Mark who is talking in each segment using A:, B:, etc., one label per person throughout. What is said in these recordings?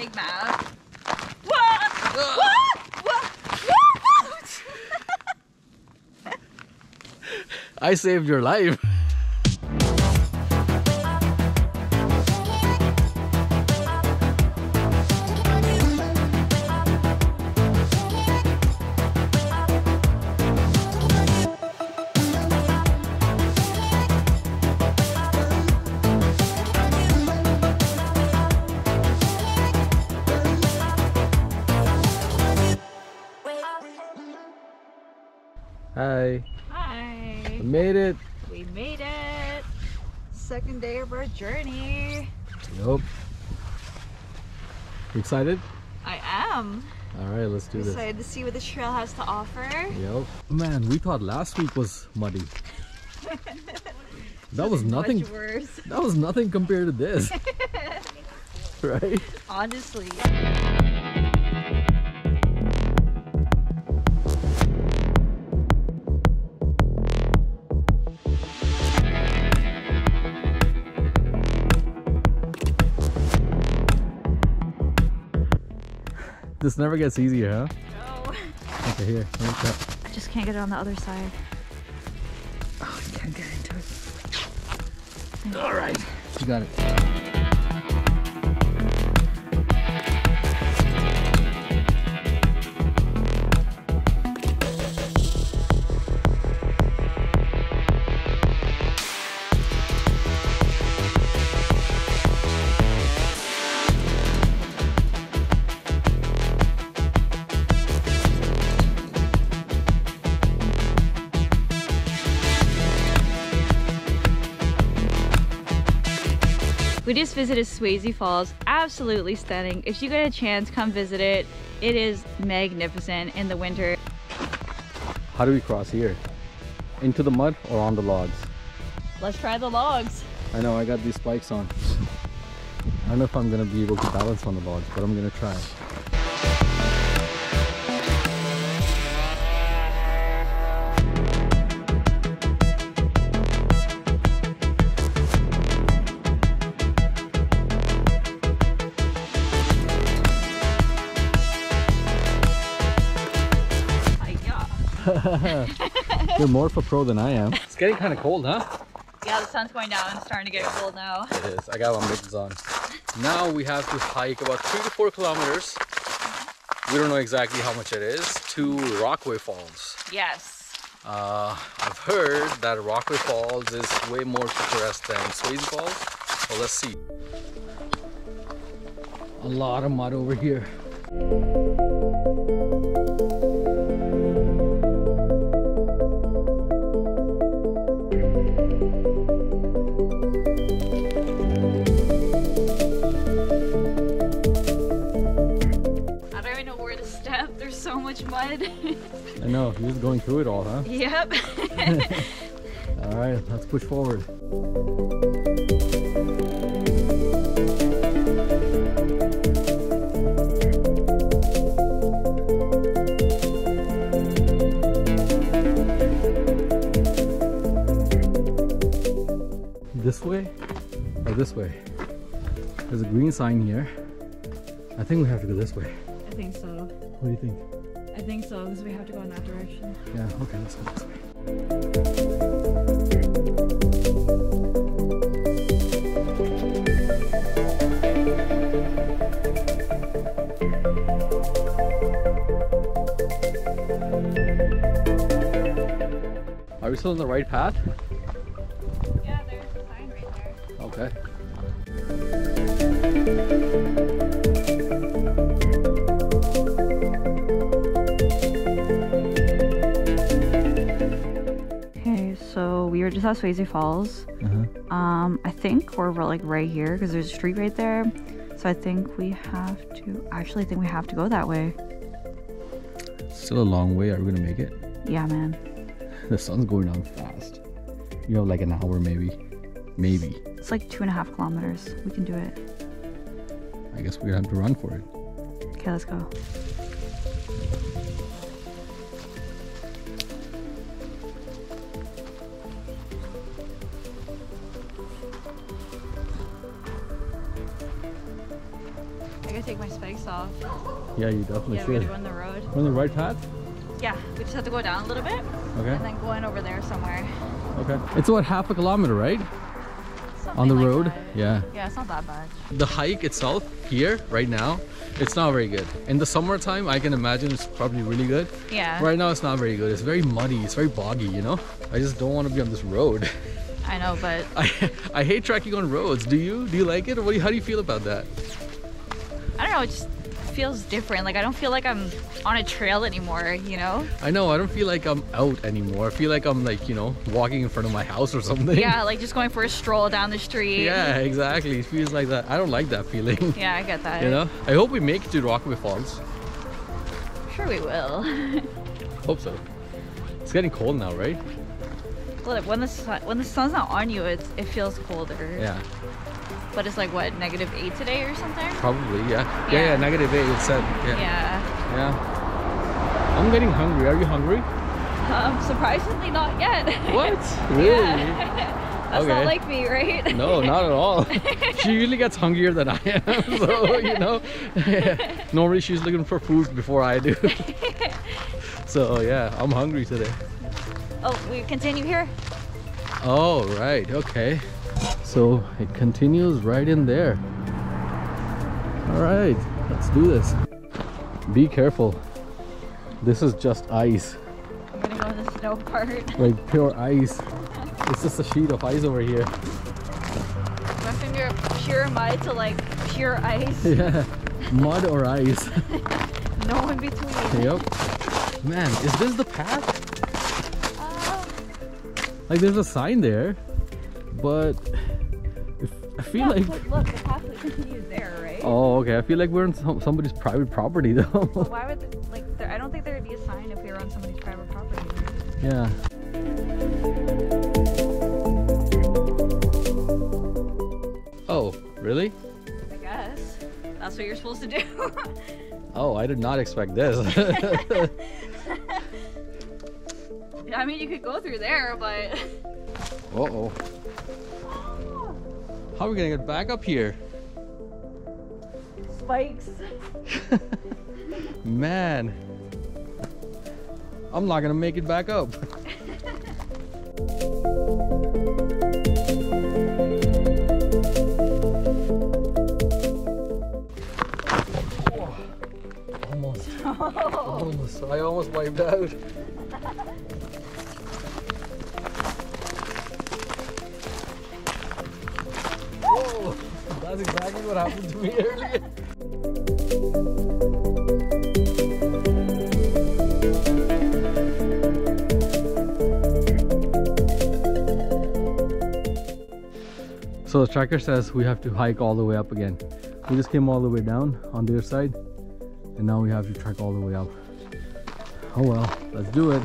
A: big mouth.
B: I saved your life. Hi,
A: Hi.
B: we made it.
A: We made it. Second day of our journey.
B: Nope. You excited?
A: I am.
B: All right, let's do this.
A: Excited to see what the trail has to offer.
B: Yep. Man, we thought last week was muddy. that was nothing. That was nothing compared to this. right?
A: Honestly.
B: This never gets easier, huh?
A: No.
B: Okay, here. let me.
A: I just can't get it on the other side.
B: Oh, I can't get into it. All right, you got it.
A: We just visited Swayze Falls. Absolutely stunning. If you get a chance, come visit it. It is magnificent in the winter.
B: How do we cross here? Into the mud or on the logs?
A: Let's try the logs.
B: I know, I got these spikes on. I don't know if I'm gonna be able to balance on the logs, but I'm gonna try. You're more of a pro than I am. It's getting kind of cold, huh?
A: Yeah, the sun's going down. It's starting to get cold now.
B: It is. I got my mittens on. Now we have to hike about three to four kilometers. We don't know exactly how much it is to Rockaway Falls.
A: Yes.
B: Uh, I've heard that Rockaway Falls is way more picturesque than Swayze Falls. So let's see. A lot of mud over here.
A: I know,
B: you're just going through it all, huh?
A: yep.
B: All right, let's push forward. This way or this way? There's a green sign here. I think we have to go this way.
A: I think so.
B: What do you think?
A: I think so because we have to go in that direction.
B: Yeah, okay, let's go this. Are we still on the right path?
A: So we were just at Swayze Falls.
B: Uh-huh.
A: Um, I think we're like right here because there's a street right there. So I think we have to. Actually, I think we have to go that way.
B: Still a long way. Are we gonna make it?
A: Yeah, man.
B: The sun's going down fast. You have like an hour, maybe. Maybe.
A: It's like two and a half kilometers. We can do it.
B: I guess we're gonna have to run for it.
A: Okay, let's go. Gotta take my spikes off.
B: Yeah, you definitely
A: Yeah, we
B: should.
A: gotta go on the road.
B: We're on the right path?
A: Yeah, we just have to go down a little bit
B: Okay.
A: and then go in over there somewhere.
B: Okay. It's about half a kilometer, right? On the
A: like
B: road?
A: that.
B: Yeah.
A: Yeah, it's not that bad.
B: The hike itself here, right now, it's not very good. In the summertime, I can imagine it's probably really good.
A: Yeah,
B: Right now, it's not very good. It's very muddy. It's very boggy, you know? I just don't want to be on this road.
A: I know, but
B: I, I hate trekking on roads. Do you? Do you like it? Or what do you, how do you feel about that?
A: I don't know, it just feels different. Like I don't feel like I'm on a trail anymore, you know?
B: I know, I don't feel like I'm out anymore. I feel like I'm like, you know, walking in front of my house or something.
A: Yeah, like just going for a stroll down the street.
B: Yeah, exactly. It feels like that. I don't like that feeling.
A: Yeah, I get that.
B: You know? I hope we make it to Rockaway Falls.
A: Sure we will.
B: Hope so. It's getting cold now, right?
A: Look, when the sun, when the sun's not on you, it's, it feels colder.
B: Yeah,
A: But it's like what, negative eight today or something?
B: probably. Yeah. Yeah, yeah.
A: Yeah.
B: negative eight. It said. Yeah.
A: Yeah.
B: Yeah. I'm getting hungry. Are you hungry?
A: Um, surprisingly not yet.
B: What? Really?
A: Yeah. That's
B: Okay.
A: not like me, right?
B: No, not at all. she usually gets hungrier than I am, so you know. Normally she's looking for food before I do. so yeah, I'm hungry today.
A: Oh, we continue here?
B: Oh right, okay. So it continues right in there. All right, let's do this. Be careful. This is just ice,
A: I'm gonna go in the snow part.
B: like pure ice. It's just a sheet of ice over here.
A: My finger pure mud to like pure ice.
B: Yeah, mud or ice.
A: No in between.
B: yep. Man, is this the path?
A: Uh,
B: Like there's a sign there, but feel
A: yeah,
B: like.
A: look, look, the pathway continues there, right?
B: Oh, okay. I feel like we're on some, somebody's private property though.
A: But why would, the- like, there, I don't think there would be a sign if we were on somebody's private property.
B: yeah. Oh, really?
A: I guess. That's what you're supposed to do.
B: Oh, I did not expect this.
A: I mean, you could go through there, but.
B: uh oh. How are we gonna get back up here?
A: Spikes.
B: Man. I'm not gonna make it back up. Almost. Almost. I almost wiped out. That's exactly what happened to me earlier. So the tracker says we have to hike all the way up again. We just came all the way down on their side and now we have to trek all the way up. Oh well, let's do it.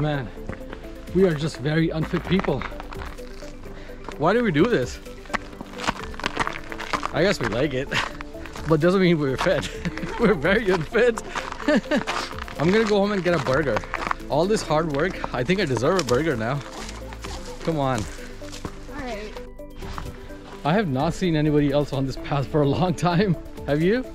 B: Man, we are just very unfit people. Why do we do this? I guess we like it, but doesn't mean we're fit. we're very unfit. I'm gonna go home and get a burger. All this hard work, I think I deserve a burger now. Come on.
A: Alright.
B: I have not seen anybody else on this path for a long time. Have you?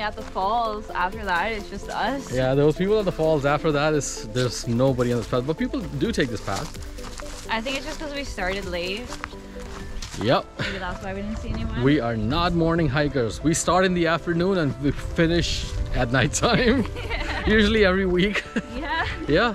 A: Only at the falls. After that, it's just us.
B: Yeah, those people at the falls. After that is there's nobody on this path, but people do take this path.
A: I think it's just because we started late.
B: Yep.
A: Maybe that's why we didn't see anyone.
B: We are not morning hikers. We start in the afternoon and we finish at nighttime. Usually every week.
A: Yeah.
B: yeah.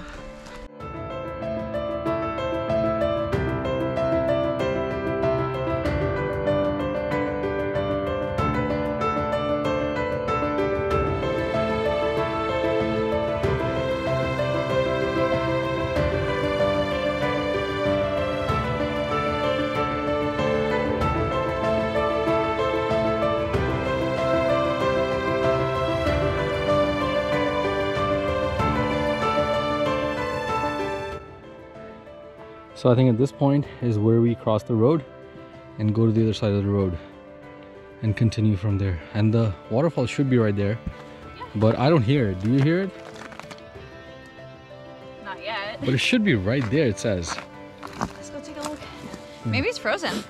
B: So I think at this point is where we cross the road and go to the other side of the road and continue from there. And the waterfall should be right there. But I don't hear it. Do you hear it?
A: Not yet.
B: But it should be right there, it says.
A: Let's go take a look. Hmm. Maybe it's frozen.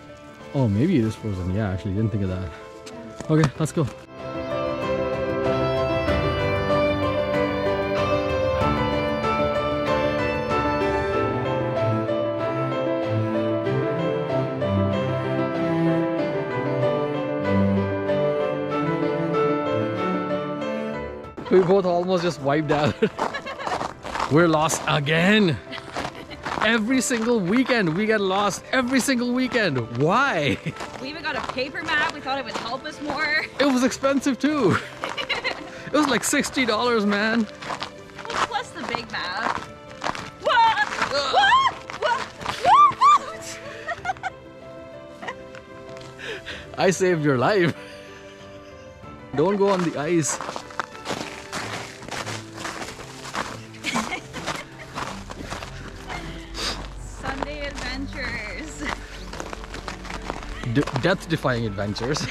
B: Oh, maybe it is frozen. Yeah, actually, didn't think of that. Okay, let's go. We both almost just wiped out. We're lost again. Every single weekend we get lost. Every single weekend. Why?
A: We even got a paper map. We thought it would help us more.
B: It was expensive too. It was like $60, man.
A: Well, plus the big map. What? What? What? What?
B: I saved your life. Don't go on the ice. D- death defying adventures.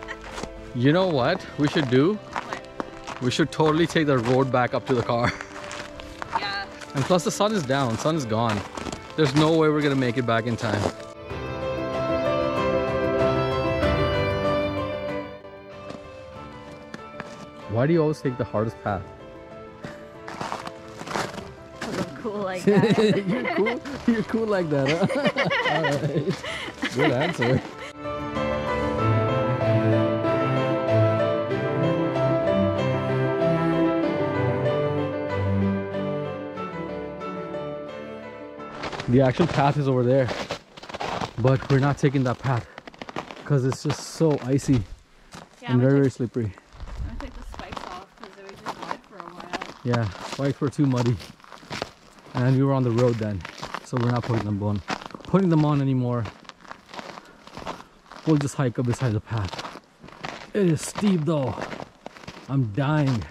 B: you know what we should do?
A: What?
B: We should totally take the road back up to the car.
A: Yeah.
B: And plus the sun is down, sun is gone. There's no way we're gonna make it back in time. Why do you always take the hardest path?
A: Like that.
B: you're cool. You're cool like that, huh? All right. Good answer. The actual path is over there, but we're not taking that path because it's just so icy
A: Yeah,
B: and very, very slippery.
A: I'm gonna take the spikes off because it was just wet for a while.
B: Yeah, bikes were too muddy. And we were on the road then, so we're not putting them on putting them on anymore. We'll just hike up beside the path. It is steep though. I'm dying.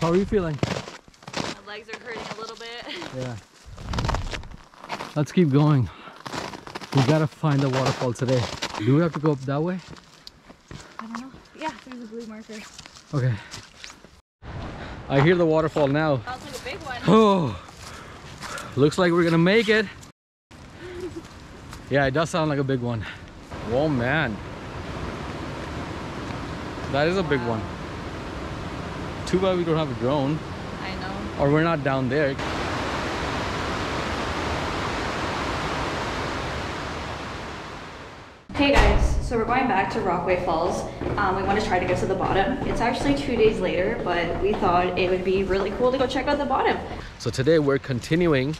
B: How are you feeling?
A: My legs are hurting a little bit.
B: Yeah. Let's keep going. We gotta find the waterfall today. Do we have to go up that way?
A: I don't know. Yeah, there's a blue marker.
B: Okay. I hear the waterfall now.
A: Sounds like a big one.
B: Oh, looks like we're gonna make it. Yeah, it does sound like a big one. Whoa, man. That is a big one. Too bad we don't have a drone,
A: I know.
B: or we're not down there.
A: Hey guys, so we're going back to Rockway Falls. Um, we want to try to get to the bottom. It's actually two days later, but we thought it would be really cool to go check out the bottom.
B: So today we're continuing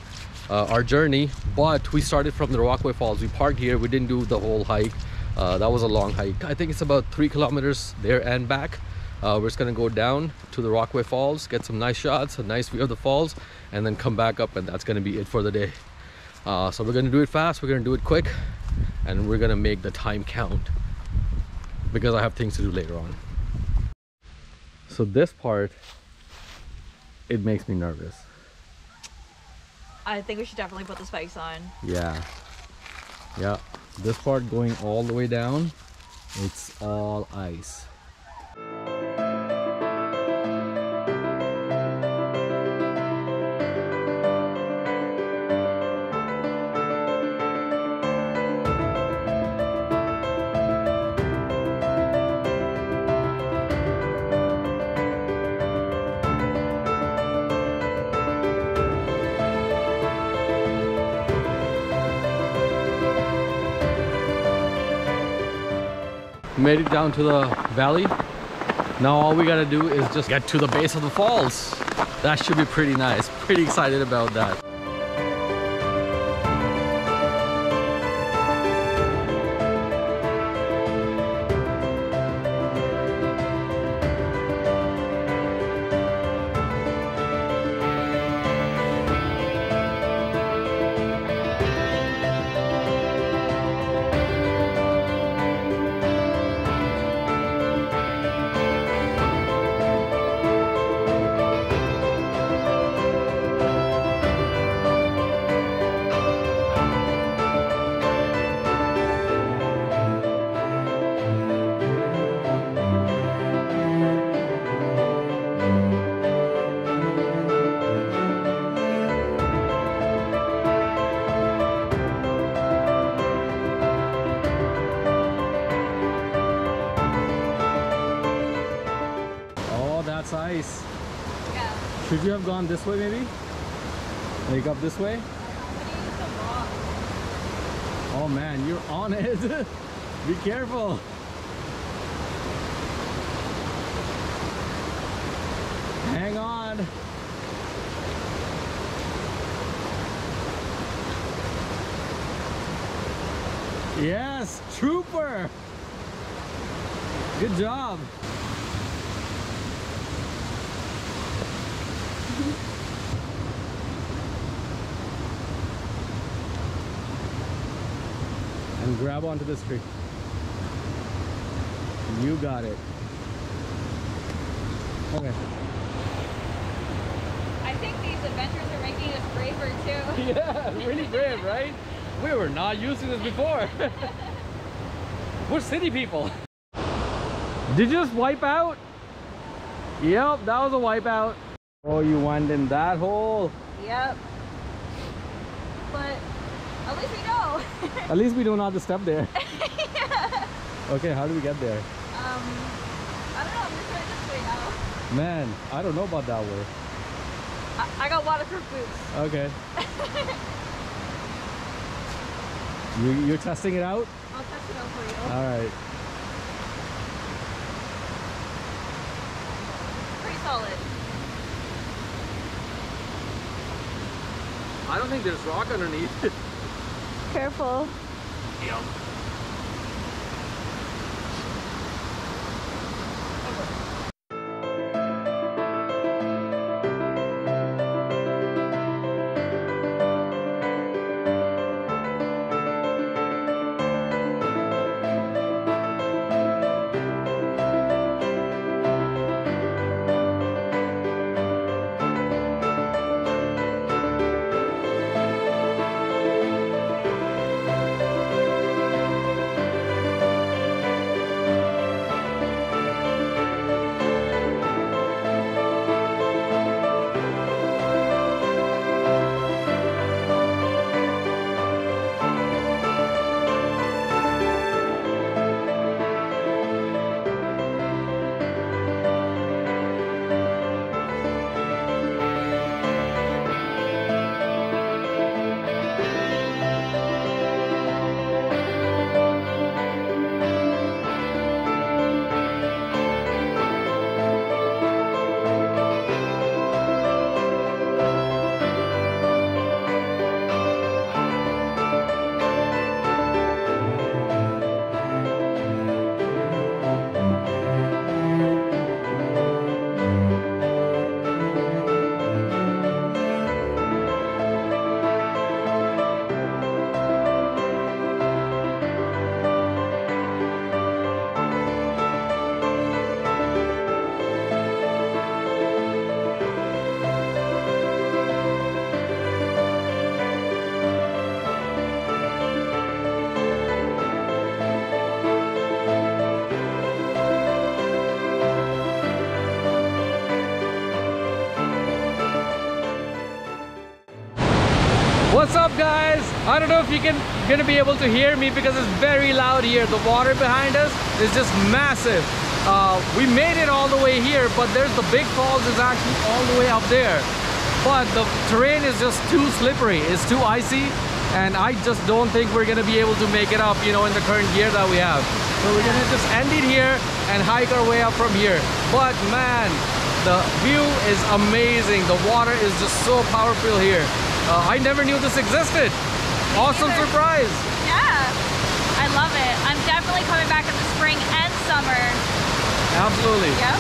B: uh, our journey, but we started from the Rockaway Falls. We parked here. We didn't do the whole hike. Uh, that was a long hike. I think it's about three kilometers there and back. Uh, we're just gonna go down to the Rockaway Falls, get some nice shots, a nice view of the falls, and then come back up, and that's gonna be it for the day. Uh, so we're gonna do it fast. We're gonna do it quick, and we're gonna make the time count because I have things to do later on. So this part, it makes me nervous.
A: I think we should definitely put the spikes on.
B: Yeah. Yeah. This part going all the way down, it's all ice. Made it down to the valley. Now all we gotta do is just get to the base of the falls. That should be pretty nice. Pretty excited about that. Ice.
A: Yeah.
B: Should you have gone this way maybe? Like up this way? Oh man, you're on it. Be careful. Hang on. Yes, trooper. Good job. And grab onto this tree. You got it. Okay.
A: I think these adventures are making us braver too.
B: Yeah, really brave, right? We were not used to this before. we're city people. Did you just wipe out? Yep, that was a wipeout. Oh, you went in that hole.
A: Yep. But at least we know.
B: At least we don't have to step there. Okay, how do we get there?
A: Um, I don't know. I'm just trying this way now.
B: Man, I don't know about that way.
A: I, I got waterproof boots.
B: Okay. you, you're testing it out?
A: I'll test it out for you.
B: All right.
A: Pretty solid.
B: I don't think there's rock underneath.
A: Careful.
B: What's I don't know if you can gonna be able to hear me because it's very loud here. The water behind us is just massive. Uh, we made it all the way here, but there's the big falls is actually all the way up there. But the terrain is just too slippery. It's too icy, and I just don't think we're gonna be able to make it up, you know, in the current gear that we have. So we're gonna just end it here and hike our way up from here. But man, the view is amazing. The water is just so powerful here. Uh, I never knew this existed. Awesome
A: neither.
B: surprise.
A: Yeah. I love it. I'm definitely coming back in the spring and summer.
B: Absolutely.
A: Yep.